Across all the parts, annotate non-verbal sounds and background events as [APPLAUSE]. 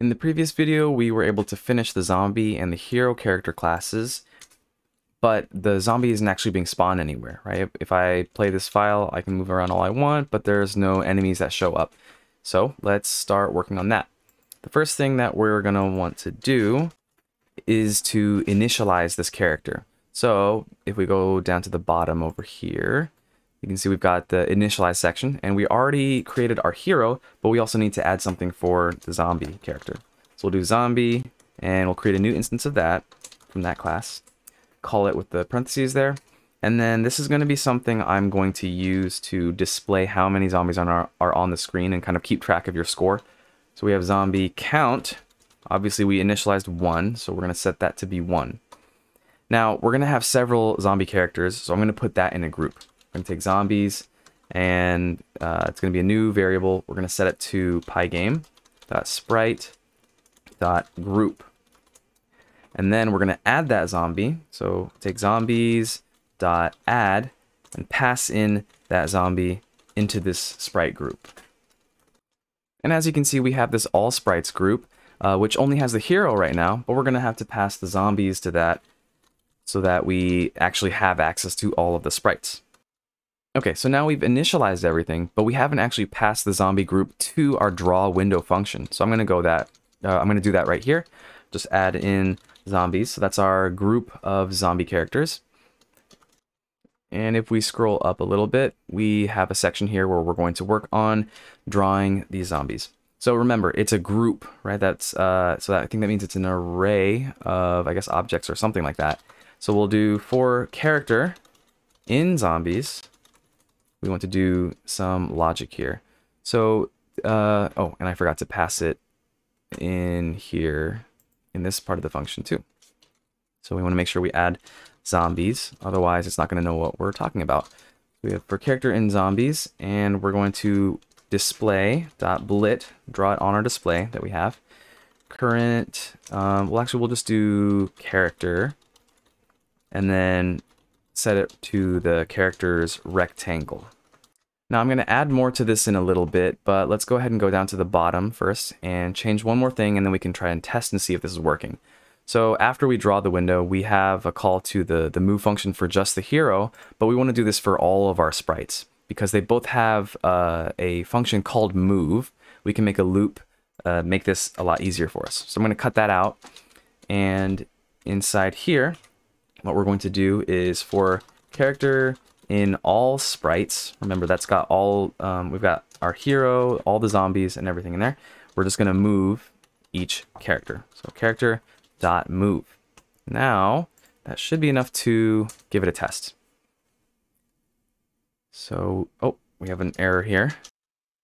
In the previous video, we were able to finish the zombie and the hero character classes, but the zombie isn't actually being spawned anywhere, right? If, I play this file, I can move around all I want, but there's no enemies that show up. So let's start working on that. The first thing that we're gonna want to do is to initialize this character. So if we go down to the bottom over here, you can see we've got the initialize section and we already created our hero, but we also need to add something for the zombie character. So we'll do zombie and we'll create a new instance of that from that class. Call it with the parentheses there. And then this is going to be something I'm going to use to display how many zombies are, are on the screen and kind of keep track of your score. So we have zombie count. Obviously we initialized one, so we're going to set that to be one. Now we're going to have several zombie characters, so I'm going to put that in a group. We're going to take zombies, and uh, it's going to be a new variable. We're going to set it to pygame dot sprite group. And then we're going to add that zombie. So take zombies add and pass in that zombie into this sprite group. And as you can see, we have this all sprites group, uh, which only has the hero right now, but we're going to have to pass the zombies to that so that we actually have access to all of the sprites. Okay, so now we've initialized everything, but we haven't actually passed the zombie group to our draw window function. So I'm going to go that, uh, I'm going to do that right here. Just add in zombies. So that's our group of zombie characters. And if we scroll up a little bit, we have a section here where we're going to work on drawing these zombies. So remember, it's a group, right? That's uh, so that, I think that means it's an array of, I guess, objects or something like that. So we'll do for character in zombies we want to do some logic here. So, uh, oh, and I forgot to pass it in here in this part of the function too. So we want to make sure we add zombies, otherwise it's not going to know what we're talking about. We have for character in zombies, and we're going to display dot blit, draw it on our display that we have. Current, um, well actually we'll just do character, and then set it to the character's rectangle. Now I'm going to add more to this in a little bit, but let's go ahead and go down to the bottom first and change one more thing and then we can try and test and see if this is working. So after we draw the window, we have a call to the, the move function for just the hero, but we want to do this for all of our sprites because they both have uh, a function called move. We can make a loop, uh, make this a lot easier for us. So I'm going to cut that out and inside here, what we're going to do is for character in all sprites, remember that's got all, um, we've got our hero, all the zombies and everything in there. We're just going to move each character. So character dot move. Now that should be enough to give it a test. So, oh, we have an error here.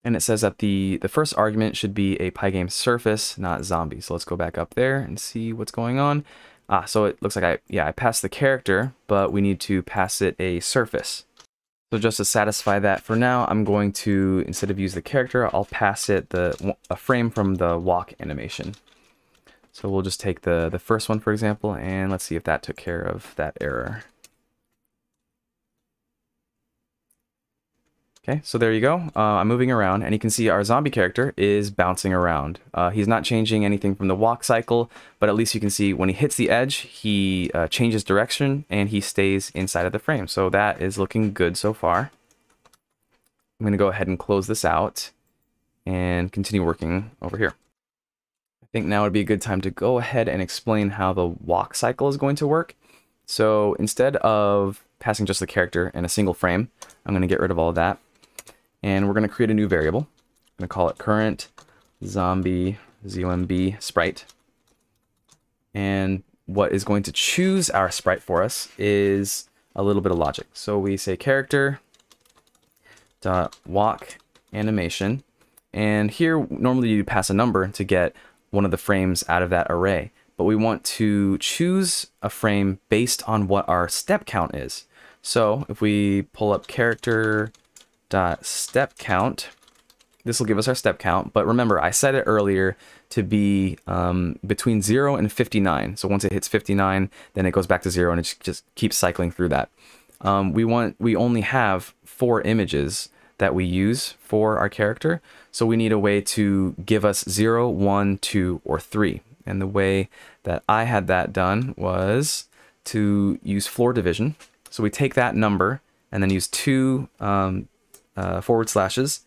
And it says that the, the first argument should be a Pygame surface, not zombie. So let's go back up there and see what's going on. Ah, so it looks like I, yeah, I passed the character, but we need to pass it a surface. So just to satisfy that for now, I'm going to, instead of use the character, I'll pass it the a frame from the walk animation. So we'll just take the, the first one, for example, and let's see if that took care of that error. Okay, so there you go. Uh, I'm moving around, and you can see our zombie character is bouncing around. Uh, he's not changing anything from the walk cycle, but at least you can see when he hits the edge, he uh, changes direction, and he stays inside of the frame. So that is looking good so far. I'm going to go ahead and close this out and continue working over here. I think now would be a good time to go ahead and explain how the walk cycle is going to work. So instead of passing just the character in a single frame, I'm going to get rid of all that and we're going to create a new variable. I'm going to call it current zombie zomb sprite. And what is going to choose our sprite for us is a little bit of logic. So we say character dot walk animation. And here, normally you pass a number to get one of the frames out of that array. But we want to choose a frame based on what our step count is. So if we pull up character dot step count. This will give us our step count, but remember I said it earlier to be um, between 0 and 59. So once it hits 59, then it goes back to 0 and it just keeps cycling through that. Um, we want we only have four images that we use for our character. So we need a way to give us 0, 1, 2, or 3. And the way that I had that done was to use floor division. So we take that number and then use two um, uh, forward slashes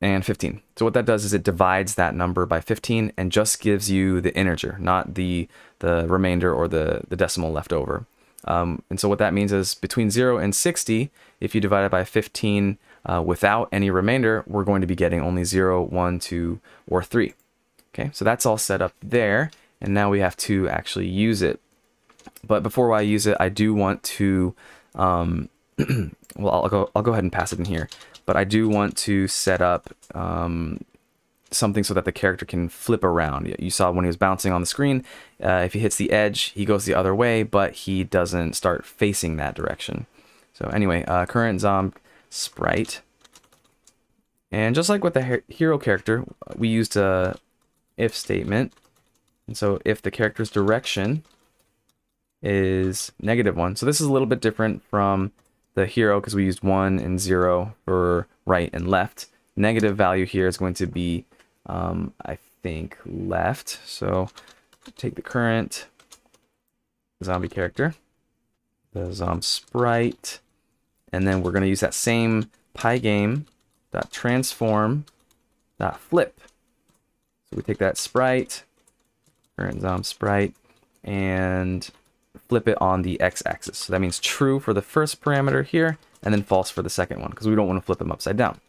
and 15. So what that does is it divides that number by 15 and just gives you the integer, not the the remainder or the, the decimal left over. Um, and so what that means is between 0 and 60, if you divide it by 15 uh, without any remainder, we're going to be getting only 0, 1, 2, or 3. Okay, so that's all set up there. And now we have to actually use it. But before I use it, I do want to, um, [CLEARS THROAT] well, I'll go, I'll go ahead and pass it in here. But I do want to set up um, something so that the character can flip around. You saw when he was bouncing on the screen, uh, if he hits the edge, he goes the other way, but he doesn't start facing that direction. So anyway, uh, current zomb sprite. And just like with the hero character, we used a if statement. And so if the character's direction is negative one, so this is a little bit different from the hero because we used one and zero for right and left. Negative value here is going to be um, I think, left. So take the current zombie character, the zom sprite, and then we're going to use that same pygame dot transform dot flip. So we take that sprite, current zom sprite, and flip it on the x-axis. So that means true for the first parameter here, and then false for the second one, because we don't want to flip them upside down.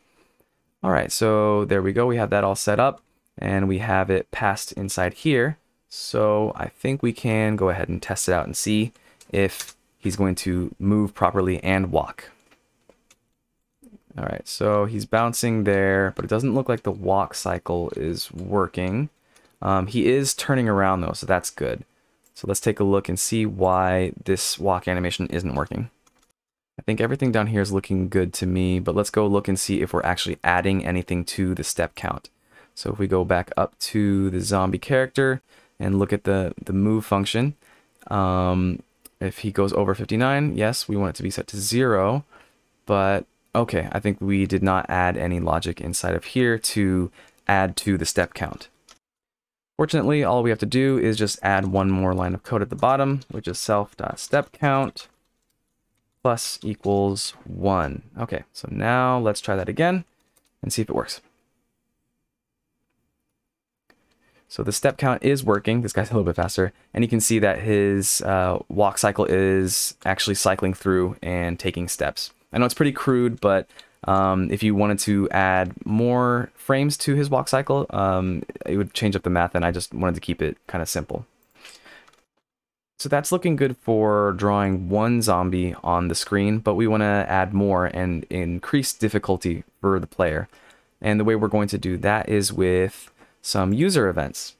All right, so there we go. We have that all set up and we have it passed inside here. So I think we can go ahead and test it out and see if he's going to move properly and walk. All right, so he's bouncing there, but it doesn't look like the walk cycle is working. Um, he is turning around though, so that's good. So let's take a look and see why this walk animation isn't working. I think everything down here is looking good to me, but let's go look and see if we're actually adding anything to the step count. So if we go back up to the zombie character and look at the, the move function, um, if he goes over 59, yes, we want it to be set to zero, but okay, I think we did not add any logic inside of here to add to the step count. Fortunately, all we have to do is just add one more line of code at the bottom, which is self.stepCount plus equals 1. Okay, so now let's try that again and see if it works. So the step count is working. This guy's [LAUGHS] a little bit faster. And you can see that his uh, walk cycle is actually cycling through and taking steps. I know it's pretty crude, but um, if you wanted to add more frames to his walk cycle, um, it would change up the math, and I just wanted to keep it kind of simple. So that's looking good for drawing one zombie on the screen, but we want to add more and increase difficulty for the player. And the way we're going to do that is with some user events.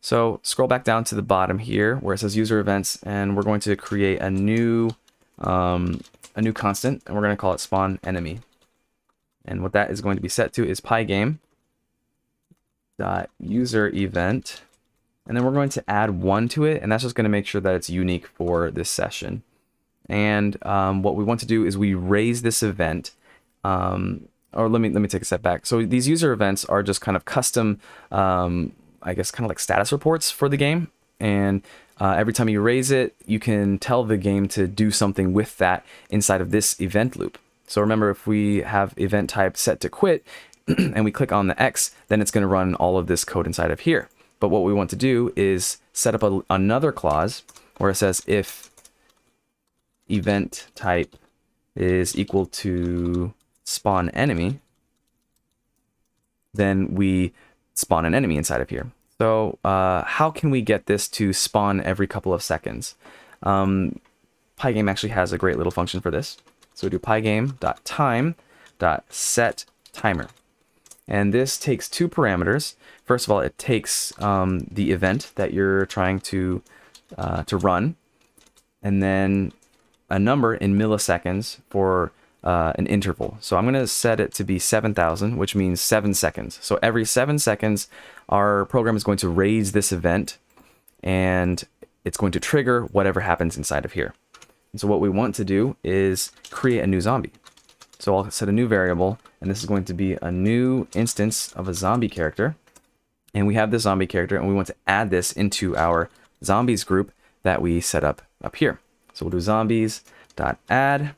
So scroll back down to the bottom here where it says user events, and we're going to create a new um, a new constant, and we're going to call it spawn enemy. And what that is going to be set to is pygame dot user event and then we're going to add one to it, and that's just going to make sure that it's unique for this session. And um, what we want to do is we raise this event, um, or let me let me take a step back. So these user events are just kind of custom, um, I guess, kind of like status reports for the game. And uh, every time you raise it, you can tell the game to do something with that inside of this event loop. So remember, if we have event type set to quit, [CLEARS THROAT] and we click on the X, then it's going to run all of this code inside of here. But what we want to do is set up a, another clause where it says if event type is equal to spawn enemy, then we spawn an enemy inside of here. So uh, how can we get this to spawn every couple of seconds? Um, Pygame actually has a great little function for this. So we do pygame.time.set timer. And this takes two parameters. First of all, it takes um, the event that you're trying to, uh, to run, and then a number in milliseconds for uh, an interval. So I'm going to set it to be 7,000, which means 7 seconds. So every 7 seconds, our program is going to raise this event, and it's going to trigger whatever happens inside of here. And so what we want to do is create a new zombie. So I'll set a new variable, and this is going to be a new instance of a zombie character. And we have this zombie character, and we want to add this into our zombies group that we set up up here. So we'll do zombies dot add,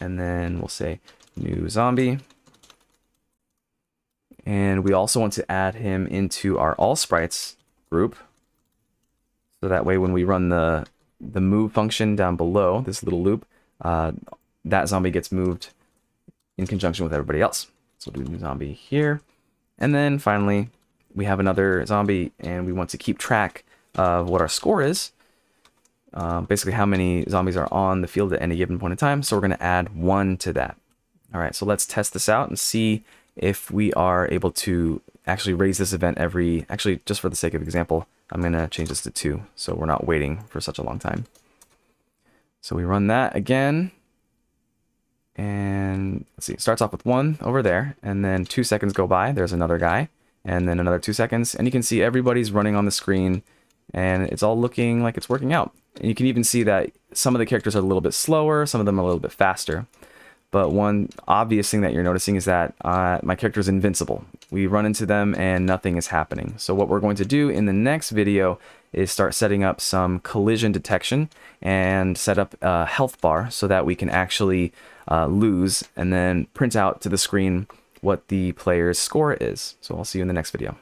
and then we'll say new zombie. And we also want to add him into our all sprites group. So that way when we run the, the move function down below, this little loop, uh, that zombie gets moved in conjunction with everybody else. So we'll do zombie here. And then finally, we have another zombie and we want to keep track of what our score is. Uh, basically how many zombies are on the field at any given point in time. So we're going to add one to that. All right, so let's test this out and see if we are able to actually raise this event every, actually just for the sake of example, I'm going to change this to two. So we're not waiting for such a long time. So we run that again. And let's see, it starts off with one over there, and then two seconds go by, there's another guy, and then another two seconds, and you can see everybody's running on the screen, and it's all looking like it's working out. And you can even see that some of the characters are a little bit slower, some of them a little bit faster. But one obvious thing that you're noticing is that uh, my character is invincible. We run into them and nothing is happening. So what we're going to do in the next video is start setting up some collision detection and set up a health bar so that we can actually uh, lose and then print out to the screen what the player's score is. So I'll see you in the next video.